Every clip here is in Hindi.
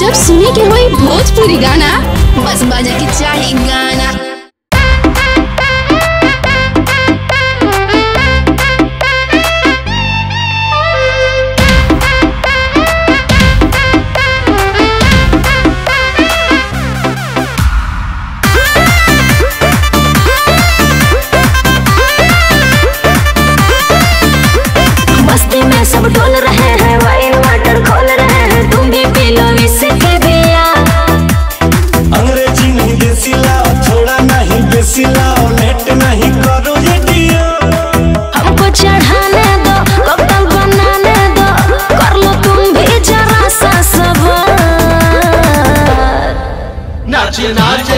जब सुने के हुई भोजपुरी गाना बस बाजा के चाहे गाना। सब डोल रहा नाच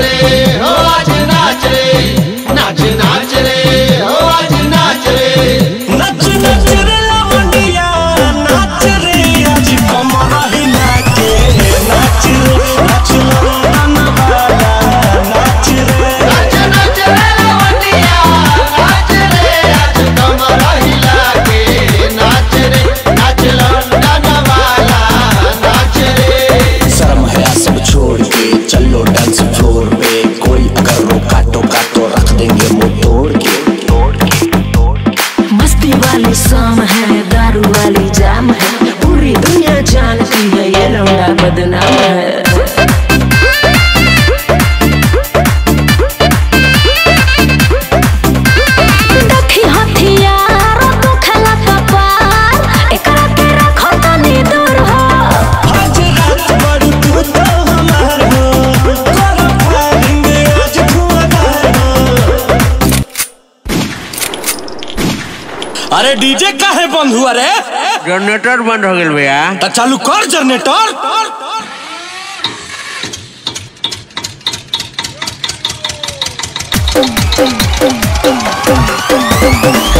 but then I अरे डीजे का है बंद हुआ रे जनरेटर बंद हो गए भैया तो चालू कर generator Boom, boom, boom, boom, boom, boom.